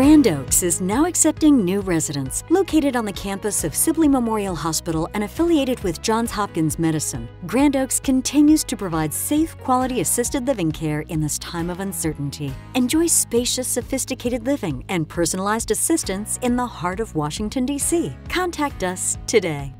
Grand Oaks is now accepting new residents. Located on the campus of Sibley Memorial Hospital and affiliated with Johns Hopkins Medicine, Grand Oaks continues to provide safe, quality assisted living care in this time of uncertainty. Enjoy spacious, sophisticated living and personalized assistance in the heart of Washington, D.C. Contact us today.